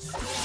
Stop.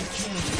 Double kill.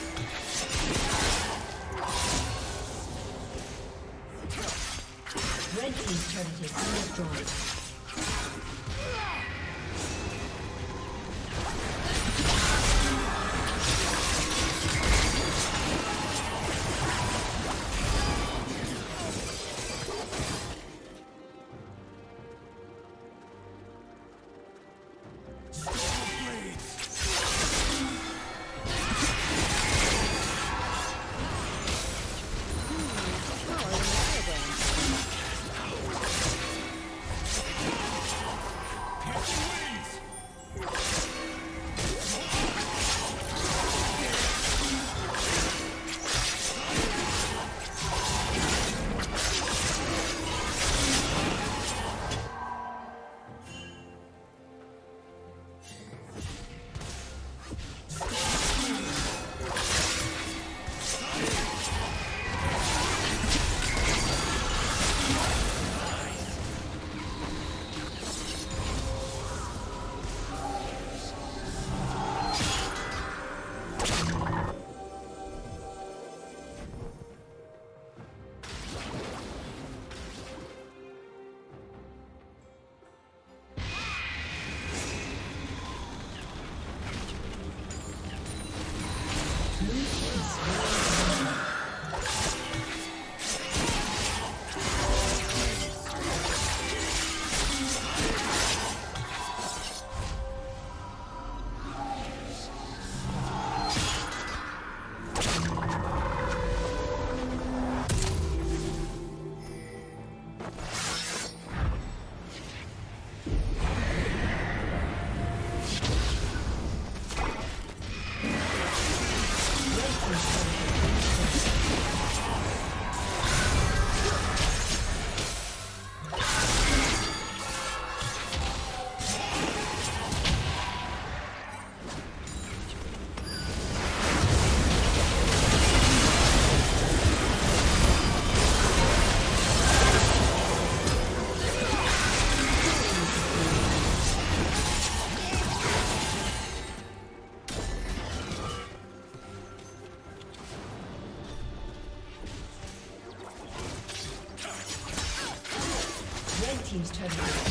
team's turret.